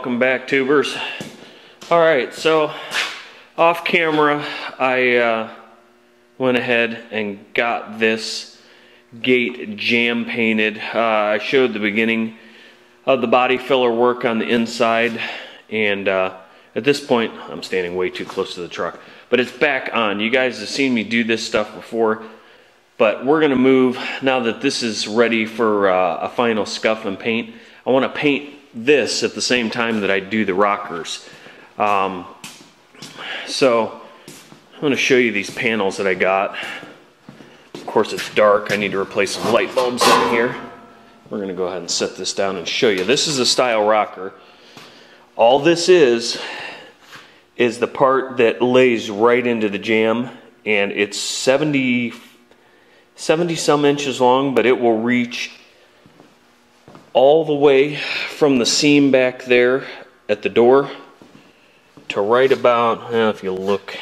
welcome back, tubers. All right, so off camera, I uh, went ahead and got this gate jamb painted. Uh, I showed the beginning of the body filler work on the inside, and uh, at this point, I'm standing way too close to the truck, but it's back on. You guys have seen me do this stuff before, but we're gonna move, now that this is ready for uh, a final scuff and paint, I wanna paint this at the same time that I do the rockers. Um, so I'm going to show you these panels that I got. Of course it's dark, I need to replace some light bulbs in here. We're going to go ahead and set this down and show you. This is a style rocker. All this is, is the part that lays right into the jamb and it's 70, 70 some inches long, but it will reach all the way from the seam back there at the door to right about, well, if you look,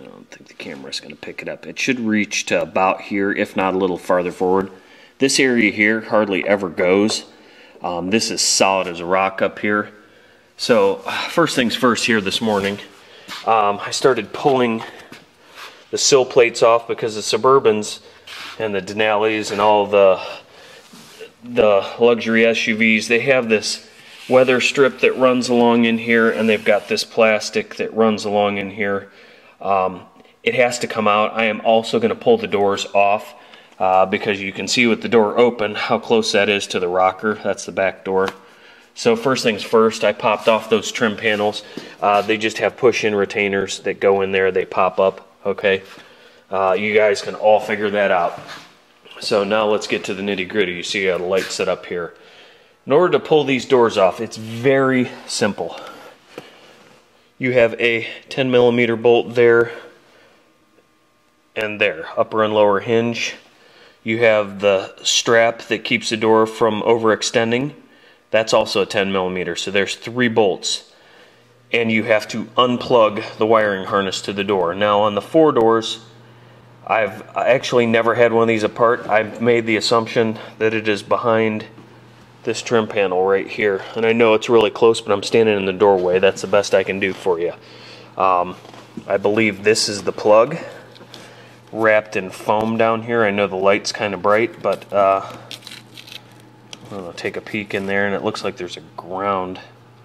I don't think the camera's going to pick it up. It should reach to about here, if not a little farther forward. This area here hardly ever goes. Um, this is solid as a rock up here. So first things first here this morning, um, I started pulling the sill plates off because the Suburbans and the Denali's and all the the luxury SUVs, they have this weather strip that runs along in here and they've got this plastic that runs along in here. Um, it has to come out. I am also going to pull the doors off uh, because you can see with the door open how close that is to the rocker. That's the back door. So first things first, I popped off those trim panels. Uh, they just have push-in retainers that go in there. They pop up, okay? Uh, you guys can all figure that out. So now let's get to the nitty gritty. You see a light set up here. In order to pull these doors off, it's very simple. You have a 10 millimeter bolt there and there, upper and lower hinge. You have the strap that keeps the door from overextending. That's also a 10 millimeter, so there's three bolts. And you have to unplug the wiring harness to the door. Now on the four doors, I've actually never had one of these apart. I've made the assumption that it is behind this trim panel right here. And I know it's really close, but I'm standing in the doorway. That's the best I can do for you. Um, I believe this is the plug wrapped in foam down here. I know the light's kind of bright, but uh, I'll take a peek in there and it looks like there's a ground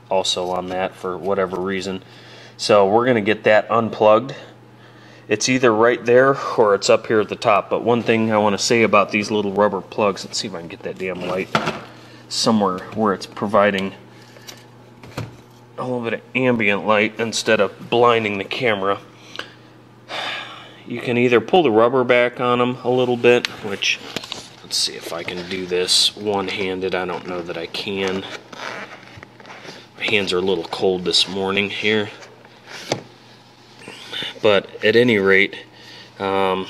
also on that for whatever reason. So we're going to get that unplugged it's either right there or it's up here at the top. But one thing I want to say about these little rubber plugs, let's see if I can get that damn light somewhere where it's providing a little bit of ambient light instead of blinding the camera. You can either pull the rubber back on them a little bit, which, let's see if I can do this one-handed. I don't know that I can. My hands are a little cold this morning here but at any rate um,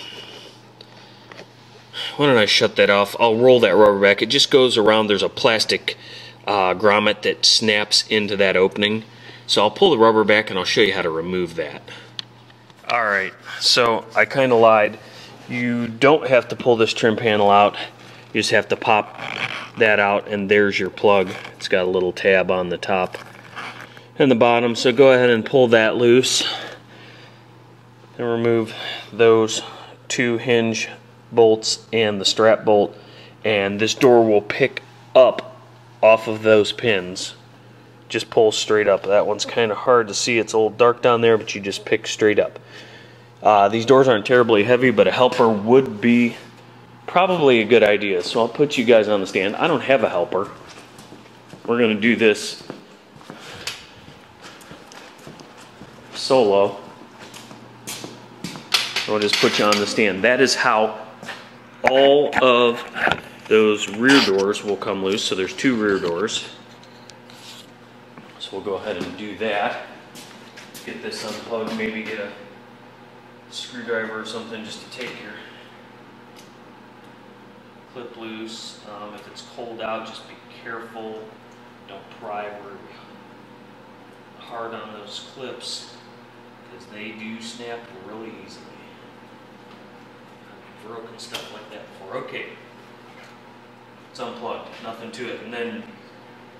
why don't I shut that off? I'll roll that rubber back. It just goes around. There's a plastic uh, grommet that snaps into that opening. So I'll pull the rubber back and I'll show you how to remove that. Alright so I kinda lied. You don't have to pull this trim panel out. You just have to pop that out and there's your plug. It's got a little tab on the top and the bottom. So go ahead and pull that loose and remove those two hinge bolts and the strap bolt and this door will pick up off of those pins. Just pull straight up. That one's kind of hard to see. It's a little dark down there but you just pick straight up. Uh, these doors aren't terribly heavy but a helper would be probably a good idea so I'll put you guys on the stand. I don't have a helper. We're gonna do this solo I'll just put you on the stand. That is how all of those rear doors will come loose. So there's two rear doors. So we'll go ahead and do that. Get this unplugged, maybe get a screwdriver or something just to take your clip loose. Um, if it's cold out, just be careful. Don't pry hard on those clips because they do snap really easily broken stuff like that before. Okay, it's unplugged, nothing to it. And then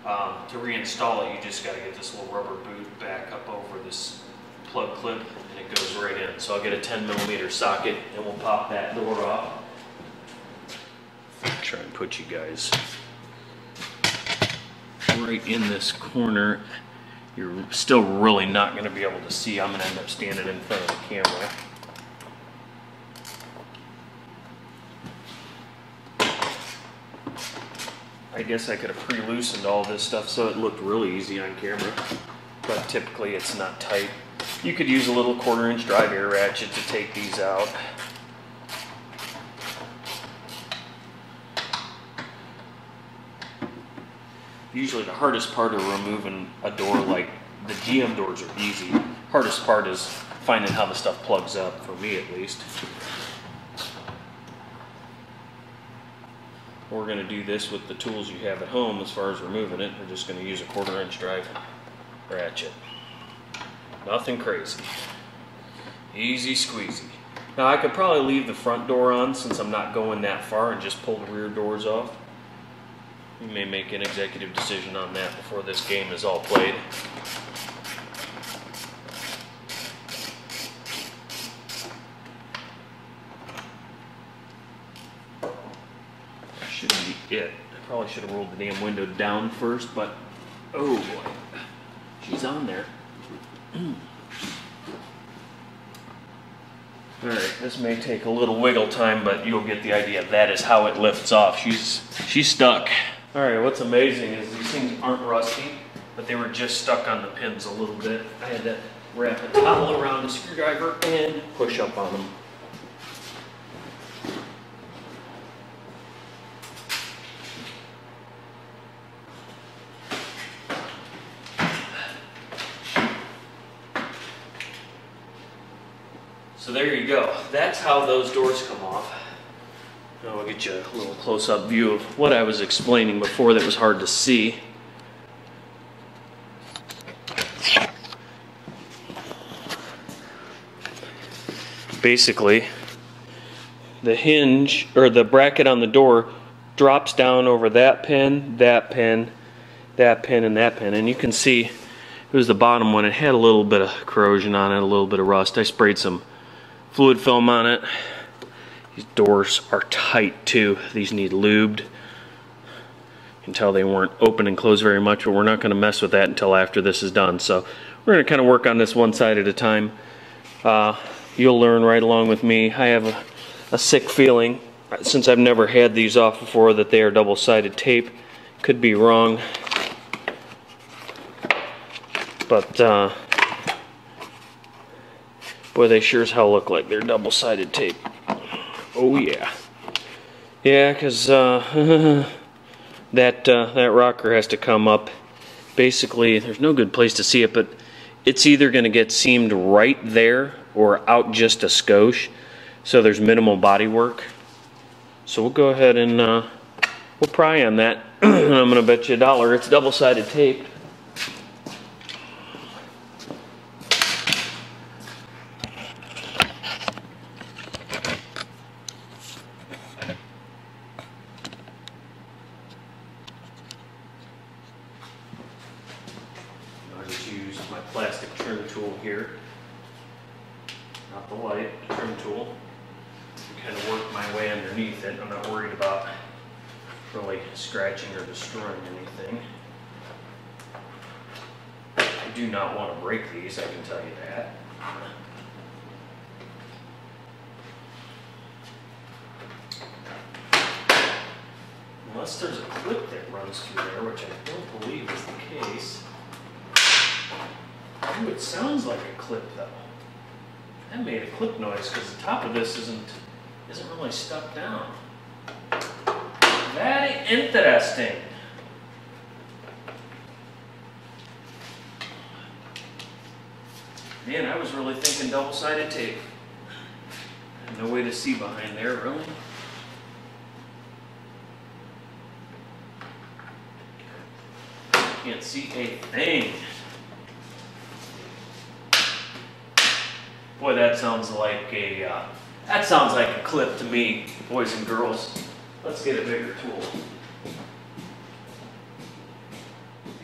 Um, to reinstall it, you just got to get this little rubber boot back up over this plug clip and it goes right in. So I'll get a 10 millimeter socket and we'll pop that door off. Try and put you guys right in this corner. You're still really not going to be able to see. I'm going to end up standing in front of the camera. I guess I could have pre-loosened all this stuff so it looked really easy on camera, but typically it's not tight. You could use a little quarter inch drive air ratchet to take these out. Usually the hardest part of removing a door like the GM doors are easy. Hardest part is finding how the stuff plugs up, for me at least. We're going to do this with the tools you have at home as far as removing it. We're just going to use a quarter inch drive ratchet. Nothing crazy. Easy squeezy. Now I could probably leave the front door on since I'm not going that far and just pull the rear doors off. You may make an executive decision on that before this game is all played. It. I probably should have rolled the damn window down first, but oh boy, she's on there. Alright, this may take a little wiggle time, but you'll get the idea. That is how it lifts off. She's she's stuck. Alright, what's amazing is these things aren't rusty, but they were just stuck on the pins a little bit. I had to wrap a towel around the screwdriver and push up on them. So there you go. That's how those doors come off. Now I'll get you a little close-up view of what I was explaining before that was hard to see. Basically, the hinge or the bracket on the door drops down over that pin, that pin, that pin, and that pin. And you can see it was the bottom one. It had a little bit of corrosion on it, a little bit of rust. I sprayed some fluid film on it. These doors are tight too. These need lubed. You can tell they weren't open and closed very much, but we're not going to mess with that until after this is done. So we're going to kind of work on this one side at a time. Uh, you'll learn right along with me. I have a, a sick feeling, since I've never had these off before, that they are double-sided tape. Could be wrong. But uh, Boy, they sure as hell look like they're double-sided tape. Oh, yeah. Yeah, because uh, that, uh, that rocker has to come up. Basically, there's no good place to see it, but it's either going to get seamed right there or out just a skosh. So there's minimal body work. So we'll go ahead and uh, we'll pry on that. I'm going to bet you a dollar it's double-sided tape. scratching or destroying anything. I do not want to break these, I can tell you that. Unless there's a clip that runs through there, which I don't believe is the case. Ooh, it sounds like a clip though. That made a clip noise because the top of this isn't isn't really stuck down. Very interesting. Man, I was really thinking double-sided tape. No way to see behind there, really. Can't see a thing. Boy, that sounds like a, uh, that sounds like a clip to me, boys and girls. Let's get a bigger tool.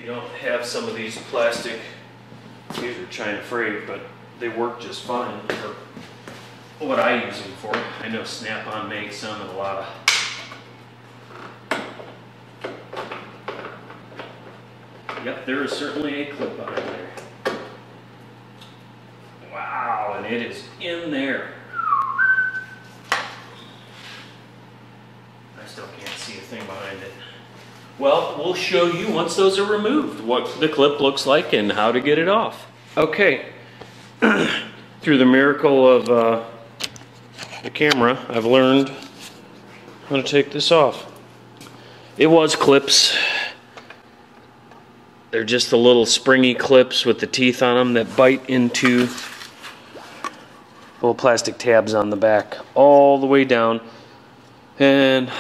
you don't have some of these plastic, these are China frayed, but they work just fine for what I use them for. I know Snap-on makes some and a lot of Yep, there is certainly a clip behind there. Wow, and it is in there. I still can't see a thing behind it. Well, we'll show you once those are removed what the clip looks like and how to get it off. Okay, through the miracle of uh, the camera, I've learned how to take this off. It was clips. They're just the little springy clips with the teeth on them that bite into little plastic tabs on the back all the way down. And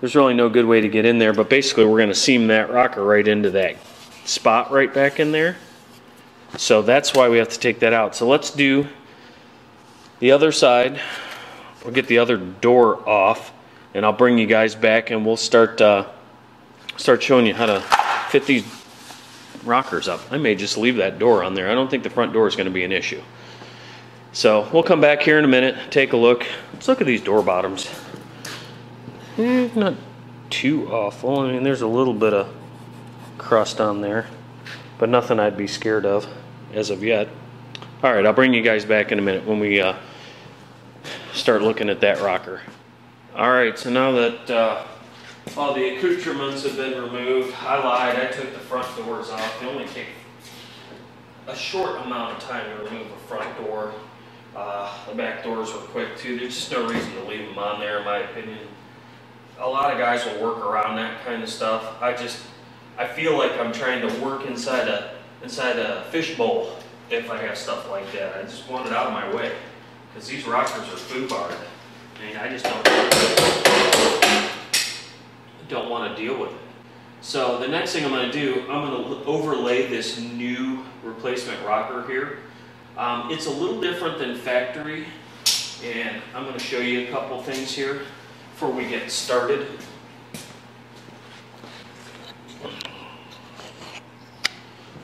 there's really no good way to get in there, but basically we're going to seam that rocker right into that spot right back in there. So that's why we have to take that out. So let's do the other side. We'll get the other door off and I'll bring you guys back and we'll start uh, start showing you how to fit these rockers up. I may just leave that door on there. I don't think the front door is going to be an issue. So we'll come back here in a minute, take a look. Let's look at these door bottoms. Eh, not too awful. I mean, there's a little bit of crust on there, but nothing I'd be scared of as of yet. All right, I'll bring you guys back in a minute when we uh, start looking at that rocker. All right, so now that uh, all the accoutrements have been removed, I lied, I took the front doors off. They only take a short amount of time to remove a front door. Uh, the back doors were quick too. There's just no reason to leave them on there in my opinion a lot of guys will work around that kind of stuff. I just, I feel like I'm trying to work inside a, inside a fishbowl if I have stuff like that. I just want it out of my way because these rockers are foobarred. I mean, I just don't, don't want to deal with it. So the next thing I'm going to do, I'm going to overlay this new replacement rocker here. Um, it's a little different than factory, and I'm going to show you a couple things here before we get started.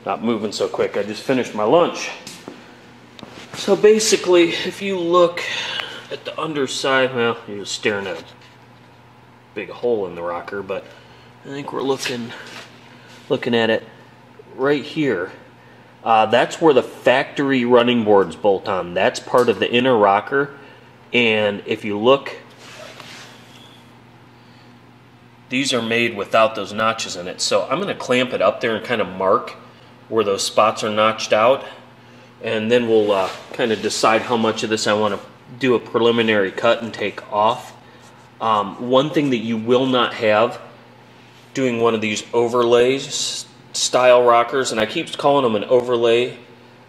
Not moving so quick, I just finished my lunch. So basically, if you look at the underside, well, you're staring at a big hole in the rocker, but I think we're looking looking at it right here. Uh, that's where the factory running boards bolt on. That's part of the inner rocker. And if you look these are made without those notches in it. So I'm going to clamp it up there and kind of mark where those spots are notched out. And then we'll uh, kind of decide how much of this I want to do a preliminary cut and take off. Um, one thing that you will not have doing one of these overlays style rockers, and I keep calling them an overlay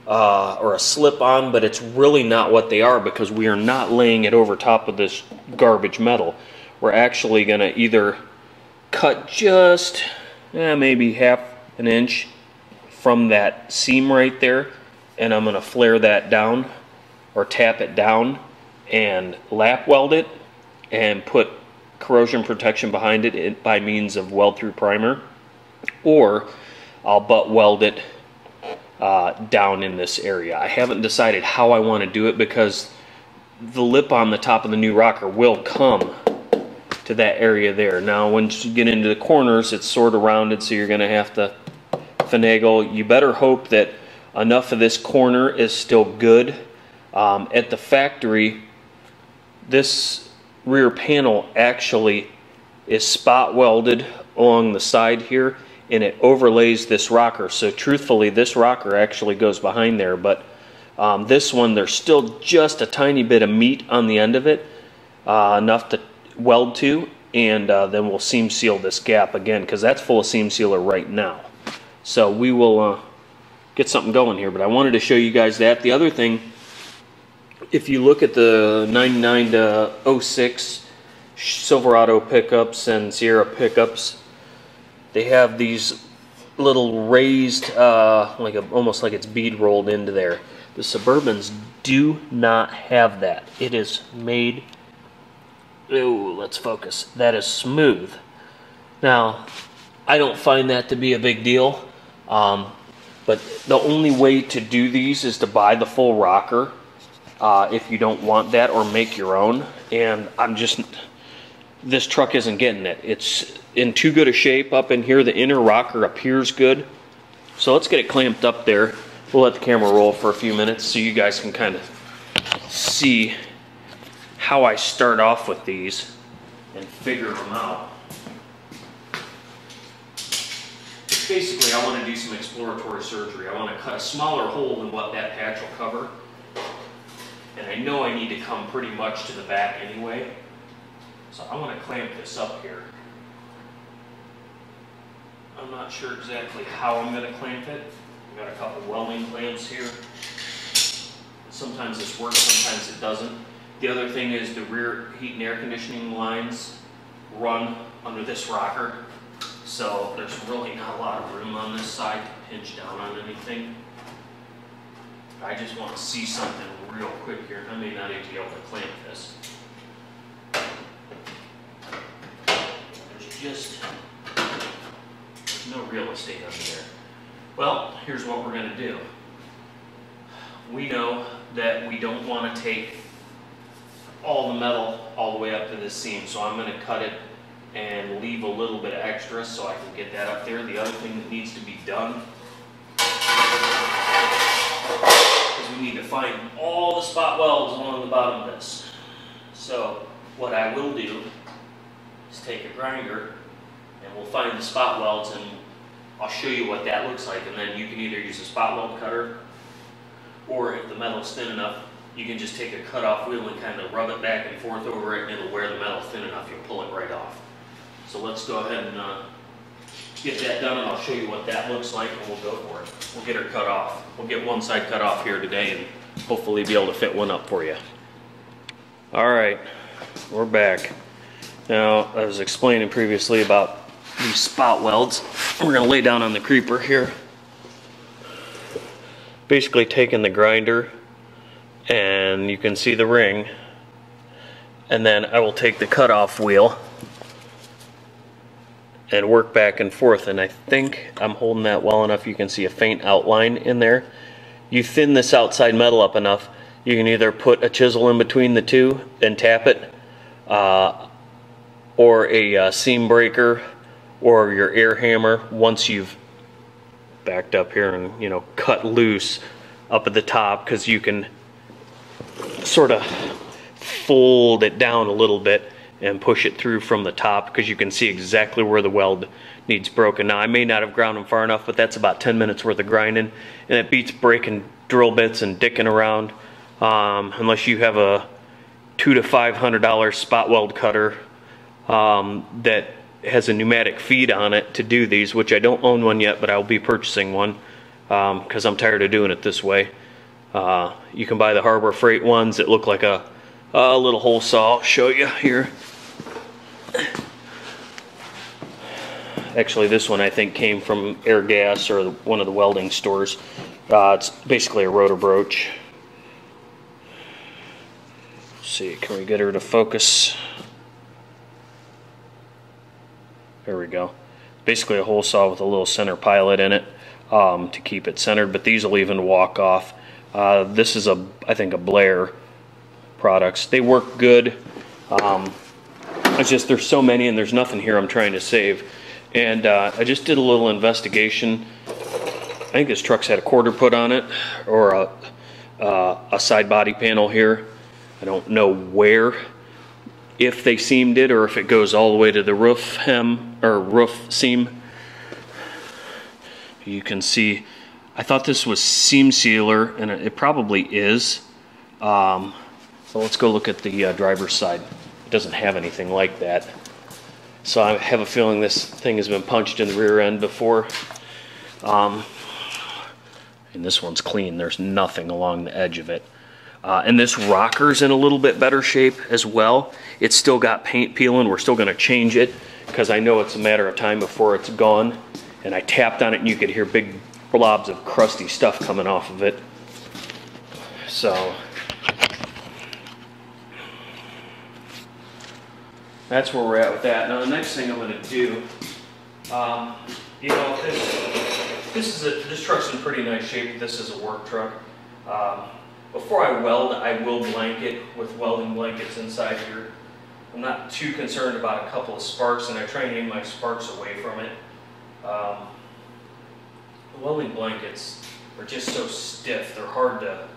uh, or a slip-on, but it's really not what they are because we are not laying it over top of this garbage metal. We're actually going to either cut just eh, maybe half an inch from that seam right there and I'm going to flare that down or tap it down and lap weld it and put corrosion protection behind it by means of weld through primer or I'll butt weld it uh, down in this area. I haven't decided how I want to do it because the lip on the top of the new rocker will come to that area there. Now, once you get into the corners, it's sort of rounded, so you're going to have to You better hope that enough of this corner is still good. Um, at the factory, this rear panel actually is spot welded along the side here and it overlays this rocker. So truthfully, this rocker actually goes behind there, but um, this one, there's still just a tiny bit of meat on the end of it, uh, enough to weld to and uh, then we'll seam seal this gap again because that's full of seam sealer right now. So we will uh, get something going here, but I wanted to show you guys that. The other thing, if you look at the 99 to 06 Silverado pickups and Sierra pickups, they have these little raised, uh, like a, almost like it's bead rolled into there. The Suburbans do not have that. It is made Oh, let's focus. That is smooth. Now, I don't find that to be a big deal. Um, but the only way to do these is to buy the full rocker uh, if you don't want that or make your own. And I'm just, this truck isn't getting it. It's in too good a shape up in here. The inner rocker appears good. So let's get it clamped up there. We'll let the camera roll for a few minutes so you guys can kind of see how I start off with these and figure them out. Basically, I want to do some exploratory surgery. I want to cut a smaller hole than what that patch will cover. And I know I need to come pretty much to the back anyway. So I want to clamp this up here. I'm not sure exactly how I'm going to clamp it. I've got a couple welding clamps here. Sometimes this works, sometimes it doesn't. The other thing is the rear heat and air conditioning lines run under this rocker. So there's really not a lot of room on this side to pinch down on anything. I just want to see something real quick here. I may not even be able to clamp this. There's just there's no real estate under there. Well, here's what we're going to do. We know that we don't want to take all the metal all the way up to this seam, so I'm going to cut it and leave a little bit extra so I can get that up there. The other thing that needs to be done is we need to find all the spot welds along the bottom of this. So what I will do is take a grinder and we'll find the spot welds and I'll show you what that looks like and then you can either use a spot weld cutter or if the metal's thin enough you can just take a cut-off wheel and kind of rub it back and forth over it and it'll wear the metal thin enough you'll pull it right off. So let's go ahead and uh, get that done and I'll show you what that looks like and we'll go for it. We'll get her cut off. We'll get one side cut off here today and hopefully be able to fit one up for you. All right, we're back. Now, I was explaining previously about these spot welds. We're gonna lay down on the creeper here. Basically taking the grinder and you can see the ring and then I will take the cutoff wheel and work back and forth and I think I'm holding that well enough you can see a faint outline in there. You thin this outside metal up enough you can either put a chisel in between the two and tap it uh, or a uh, seam breaker or your air hammer. Once you've backed up here and you know cut loose up at the top because you can sort of fold it down a little bit and push it through from the top because you can see exactly where the weld needs broken. Now I may not have ground them far enough but that's about 10 minutes worth of grinding and it beats breaking drill bits and dicking around um, unless you have a two to five hundred dollar spot weld cutter um, that has a pneumatic feed on it to do these, which I don't own one yet, but I'll be purchasing one because um, I'm tired of doing it this way. Uh, you can buy the Harbor Freight ones that look like a, a little hole saw. I'll show you here. Actually, this one I think came from Airgas or one of the welding stores. Uh, it's basically a Rotabroach. Let's see, can we get her to focus? There we go. Basically a hole saw with a little center pilot in it um, to keep it centered, but these will even walk off. Uh, this is a, I think, a Blair products. They work good. Um, it's just there's so many and there's nothing here I'm trying to save. And uh, I just did a little investigation. I think this truck's had a quarter put on it or a, uh, a side body panel here. I don't know where if they seamed it or if it goes all the way to the roof hem or roof seam. You can see, I thought this was seam sealer and it probably is. Um, so let's go look at the uh, driver's side. It doesn't have anything like that. So I have a feeling this thing has been punched in the rear end before. Um, and this one's clean. There's nothing along the edge of it. Uh, and this rocker's in a little bit better shape as well. It's still got paint peeling. We're still going to change it because I know it's a matter of time before it's gone. And I tapped on it and you could hear big blobs of crusty stuff coming off of it. So that's where we're at with that. Now the next thing I'm going to do Um, you know, this, this is a, this truck's in pretty nice shape. This is a work truck. Um, before I weld, I will blanket with welding blankets inside here. I'm not too concerned about a couple of sparks, and I try and aim my sparks away from it. Um, the welding blankets are just so stiff, they're hard to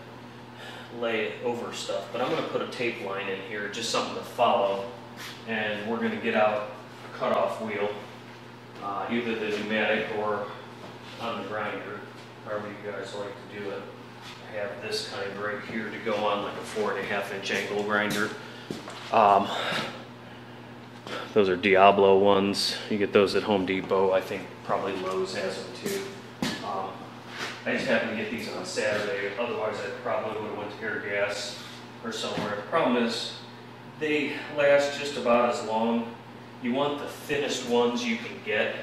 lay over stuff. But I'm going to put a tape line in here, just something to follow, and we're going to get out a cutoff wheel, uh, either the pneumatic or on the grinder, however you guys like to do it. I have this kind right here to go on like a four and a half inch angle grinder. Um, those are Diablo ones. You get those at Home Depot. I think probably Lowe's has them too. Um, I just happened to get these on Saturday. Otherwise, I probably would have went to Airgas or somewhere. The problem is they last just about as long. You want the thinnest ones you can get,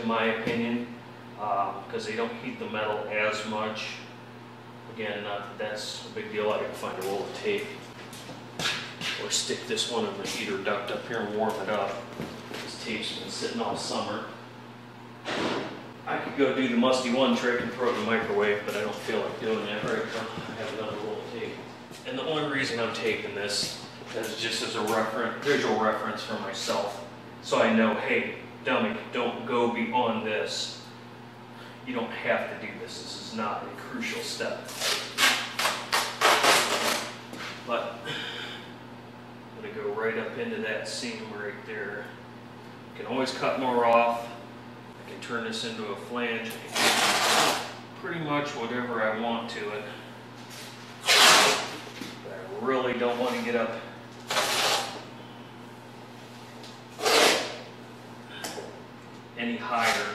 in my opinion, because um, they don't heat the metal as much. Again, not that that's a big deal. I can find a roll of tape or stick this one in the heater duct up here and warm it up. This tape's been sitting all summer. I could go do the musty one trick and throw it in the microwave, but I don't feel like doing that right now. I have another roll of tape. And the only reason I'm taping this is just as a reference, visual reference for myself. So I know, hey, dummy, don't go beyond this. You don't have to do this. This is not a crucial step. But I'm going to go right up into that seam right there. You can always cut more off. I can turn this into a flange. pretty much whatever I want to it. But I really don't want to get up any higher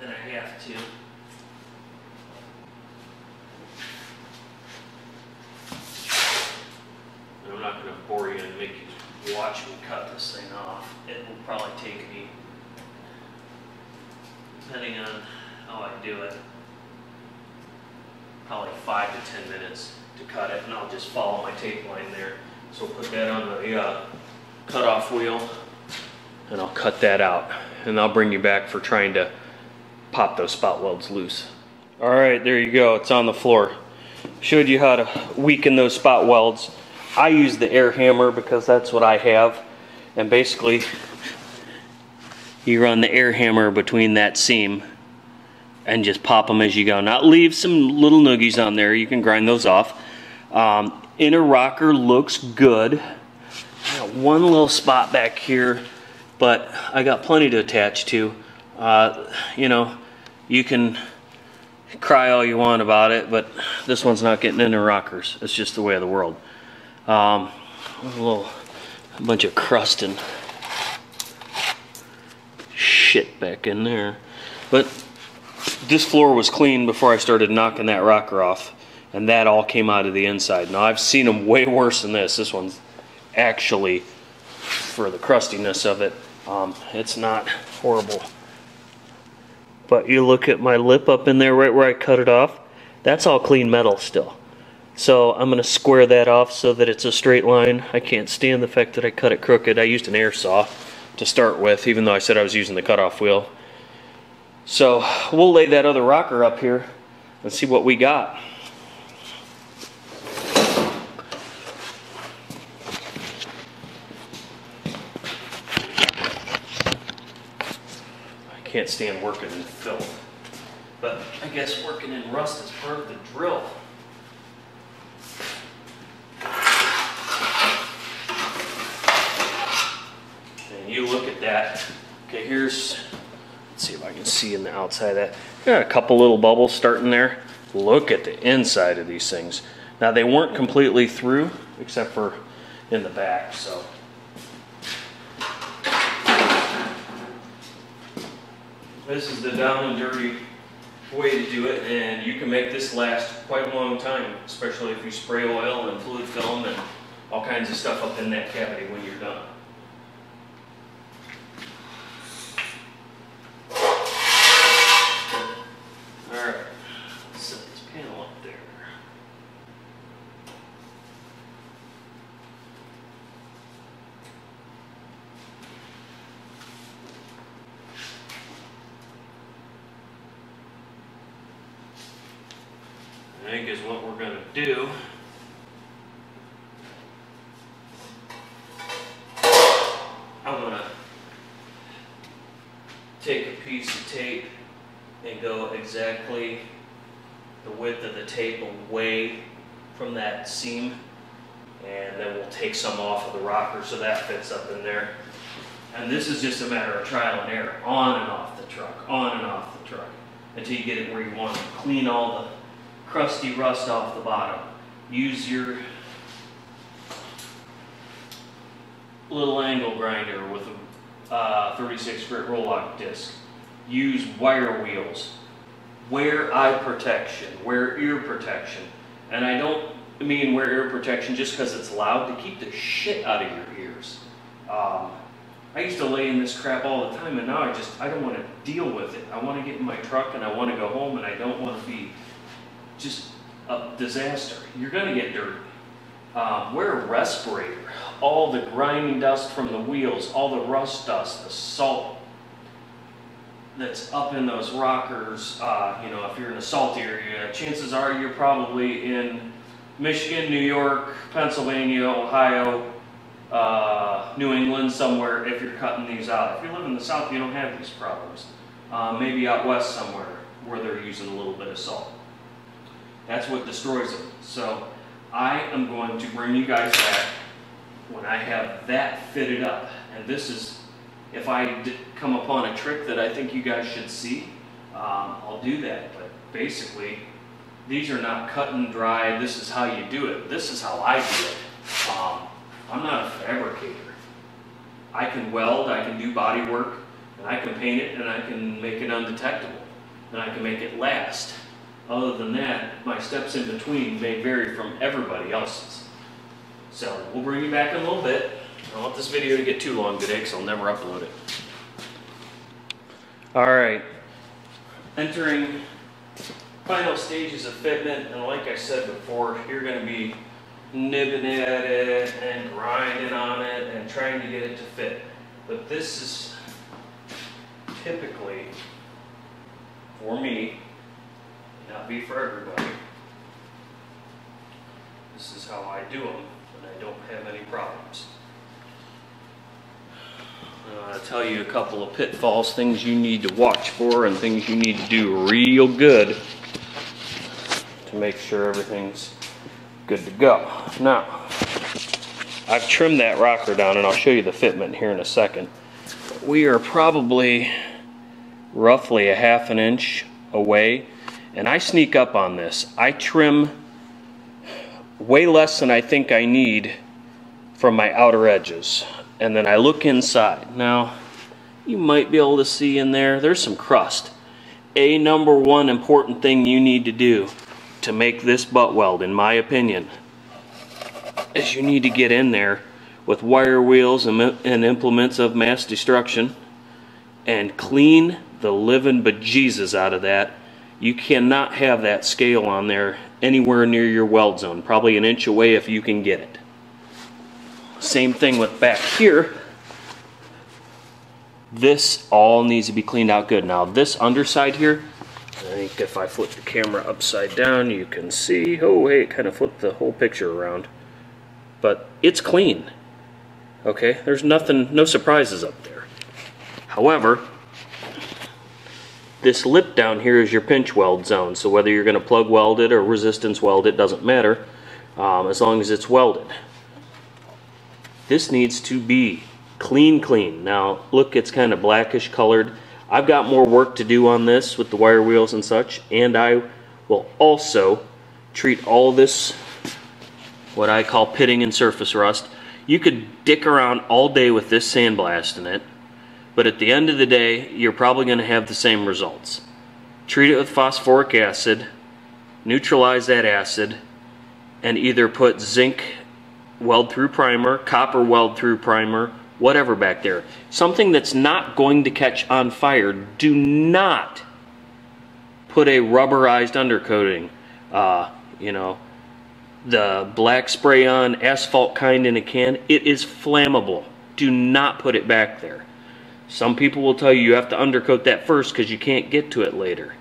than I have to. And I'm not going to bore you and make you watch me cut this thing off. It will probably take me, depending on how I do it, probably five to ten minutes to cut it, and I'll just follow my tape line there. So put that on the uh, cutoff wheel, and I'll that out. And I'll bring you back for trying to pop those spot welds loose. All right, there you go. It's on the floor. Showed you how to weaken those spot welds. I use the air hammer because that's what I have. And basically, you run the air hammer between that seam and just pop them as you go. Not leave some little noogies on there. You can grind those off. Um, inner rocker looks good. Got one little spot back here, but I got plenty to attach to. Uh, you know, you can cry all you want about it, but this one's not getting into rockers. It's just the way of the world. Um, a little a bunch of crust and shit back in there. But this floor was clean before I started knocking that rocker off and that all came out of the inside. Now I've seen them way worse than this. This one's actually, for the crustiness of it, um, it's not horrible. But you look at my lip up in there right where I cut it off, that's all clean metal still. So I'm going to square that off so that it's a straight line. I can't stand the fact that I cut it crooked. I used an air saw to start with, even though I said I was using the cutoff wheel. So we'll lay that other rocker up here and see what we got. Can't stand working in filth. But I guess working in rust is part of the drill. And you look at that. Okay, here's, let's see if I can see in the outside of that. Got a couple little bubbles starting there. Look at the inside of these things. Now they weren't completely through, except for in the back, so This is the down and dirty way to do it, and you can make this last quite a long time, especially if you spray oil and fluid film and all kinds of stuff up in that cavity when you're done. Alright, set this panel up there. Think is what we're gonna do. I'm gonna take a piece of tape and go exactly the width of the tape away from that seam and then we'll take some off of the rocker so that fits up in there. And this is just a matter of trial and error, on and off the truck, on and off the truck, until you get it where you want it. Clean all the crusty rust off the bottom. Use your little angle grinder with a uh, 36 grit Roloc disc. Use wire wheels. Wear eye protection, wear ear protection. And I don't mean wear ear protection just because it's loud to keep the shit out of your ears. Um, I used to lay in this crap all the time and now I just, I don't want to deal with it. I want to get in my truck and I want to go home and I don't want to be just a disaster. You're going to get dirty. Um, wear a respirator. All the grinding dust from the wheels, all the rust dust, the salt that's up in those rockers, uh, you know, if you're in a salt area, chances are you're probably in Michigan, New York, Pennsylvania, Ohio, uh, New England, somewhere if you're cutting these out. If you live in the South, you don't have these problems. Uh, maybe out west somewhere where they're using a little bit of salt. That's what destroys it. So I am going to bring you guys back when I have that fitted up. And this is, if I come upon a trick that I think you guys should see, um, I'll do that. But basically, these are not cut and dry, this is how you do it. This is how I do it. Um, I'm not a fabricator. I can weld, I can do body work, and I can paint it, and I can make it undetectable, and I can make it last. Other than that, my steps in between may vary from everybody else's. So we'll bring you back in a little bit. I don't want this video to get too long today because I'll never upload it. All right, entering final stages of fitment, and like I said before, you're going to be nibbing at it and grinding on it and trying to get it to fit. But this is typically, for me, not be for everybody. This is how I do them, and I don't have any problems. I'll tell you a couple of pitfalls, things you need to watch for, and things you need to do real good to make sure everything's good to go. Now, I've trimmed that rocker down, and I'll show you the fitment here in a second. We are probably roughly a half an inch away and I sneak up on this. I trim way less than I think I need from my outer edges. And then I look inside. Now, you might be able to see in there, there's some crust. A number one important thing you need to do to make this butt weld, in my opinion, is you need to get in there with wire wheels and, and implements of mass destruction and clean the living bejesus out of that you cannot have that scale on there anywhere near your weld zone, probably an inch away if you can get it. Same thing with back here. This all needs to be cleaned out good. Now this underside here, I think if I flip the camera upside down, you can see, oh hey, it kind of flipped the whole picture around. But it's clean, okay? There's nothing, no surprises up there. However, this lip down here is your pinch weld zone. So whether you're going to plug weld it or resistance weld it, doesn't matter um, as long as it's welded. This needs to be clean, clean. Now look, it's kind of blackish colored. I've got more work to do on this with the wire wheels and such, and I will also treat all this what I call pitting and surface rust. You could dick around all day with this sandblasting it, but at the end of the day, you're probably going to have the same results. Treat it with phosphoric acid, neutralize that acid, and either put zinc weld through primer, copper weld through primer, whatever back there. Something that's not going to catch on fire. Do not put a rubberized undercoating. Uh, you know, the black spray on asphalt kind in a can. It is flammable. Do not put it back there. Some people will tell you you have to undercoat that first because you can't get to it later.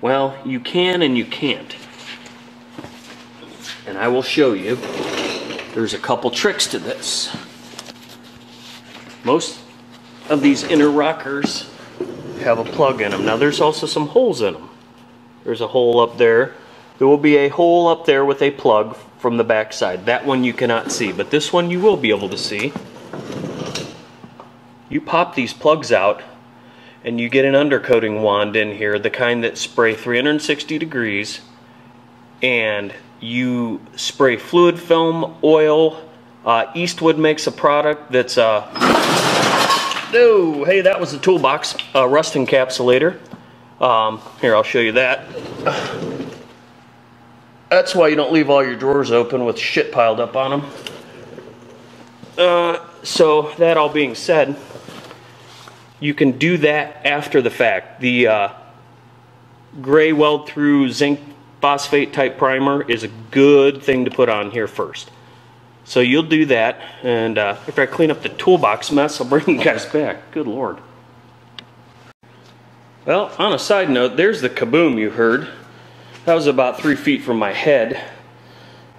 Well, you can and you can't. and I will show you. There's a couple tricks to this. Most of these inner rockers have a plug in them. Now there's also some holes in them. There's a hole up there. There will be a hole up there with a plug from the back side. That one you cannot see, but this one you will be able to see. You pop these plugs out and you get an undercoating wand in here, the kind that spray 360 degrees, and you spray fluid film, oil. Uh, Eastwood makes a product that's uh, oh, hey, that was the toolbox, uh, rust encapsulator. Um, here, I'll show you that. That's why you don't leave all your drawers open with shit piled up on them. Uh, so, that all being said, you can do that after the fact. The uh, gray weld through zinc phosphate type primer is a good thing to put on here first. So you'll do that, and uh, after I clean up the toolbox mess, I'll bring you guys back. Good lord. Well, on a side note, there's the kaboom you heard. That was about three feet from my head.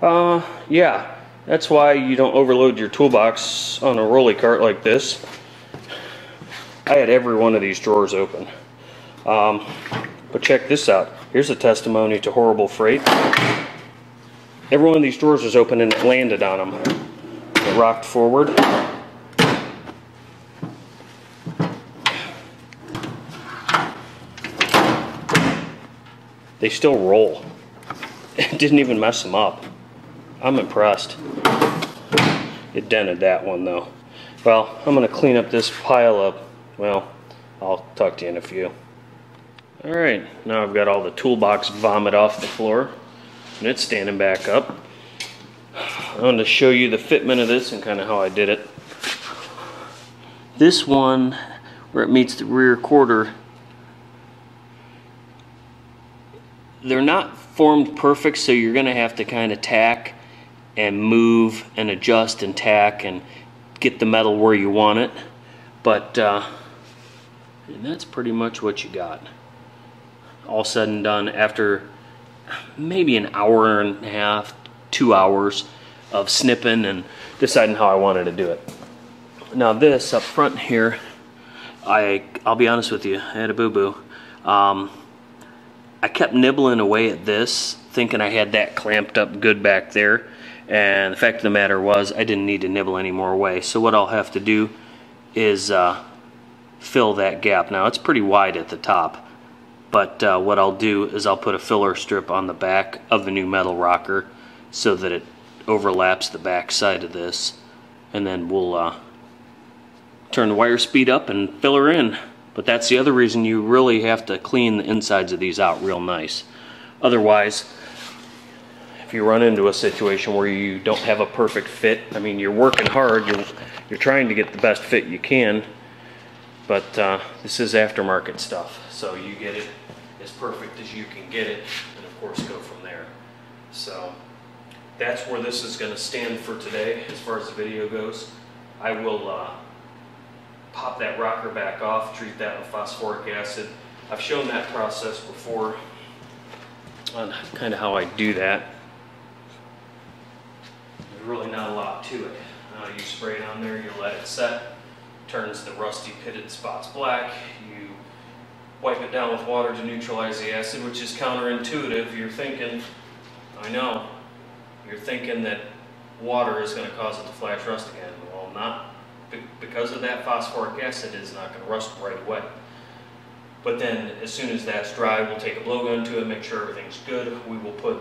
Uh, yeah, that's why you don't overload your toolbox on a rolly cart like this. I had every one of these drawers open. Um, but check this out. Here's a testimony to horrible freight. Every one of these drawers was open and it landed on them. It rocked forward. They still roll. It didn't even mess them up. I'm impressed. It dented that one though. Well, I'm gonna clean up this pile up. Well, I'll talk to you in a few. Alright, now I've got all the toolbox vomit off the floor and it's standing back up. I wanted to show you the fitment of this and kind of how I did it. This one, where it meets the rear quarter, they're not formed perfect so you're going to have to kind of tack and move and adjust and tack and get the metal where you want it. But uh, and that's pretty much what you got. All said and done after maybe an hour and a half, two hours of snipping and deciding how I wanted to do it. Now this up front here, I, I'll be honest with you, I had a boo-boo. Um, I kept nibbling away at this, thinking I had that clamped up good back there. And the fact of the matter was, I didn't need to nibble any more away. So what I'll have to do is uh, fill that gap. Now it's pretty wide at the top. But uh, what I'll do is I'll put a filler strip on the back of the new metal rocker so that it overlaps the back side of this. And then we'll uh, turn the wire speed up and fill her in. But that's the other reason you really have to clean the insides of these out real nice. Otherwise, if you run into a situation where you don't have a perfect fit, I mean, you're working hard, you're, you're trying to get the best fit you can, but uh, this is aftermarket stuff. So you get it as perfect as you can get it, and of course go from there. So that's where this is going to stand for today as far as the video goes. I will uh, pop that rocker back off, treat that with phosphoric acid. I've shown that process before on kind of how I do that. There's really not a lot to it. Uh, you spray it on there, you let it set, turns the rusty pitted spots black, you wipe it down with water to neutralize the acid, which is counterintuitive. You're thinking, I know, you're thinking that water is going to cause it to flash rust again. Well, not because of that phosphoric acid is not going to rust right away. But then as soon as that's dry, we'll take a blowgun to it, make sure everything's good. We will put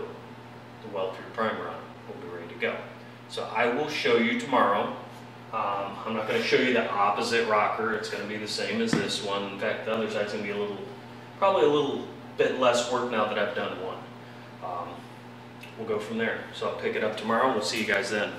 the weld-through primer on. We'll be ready to go. So I will show you tomorrow um, I'm not going to show you the opposite rocker. It's going to be the same as this one. In fact, the other side's going to be a little, probably a little bit less work now that I've done one. Um, we'll go from there. So I'll pick it up tomorrow we'll see you guys then.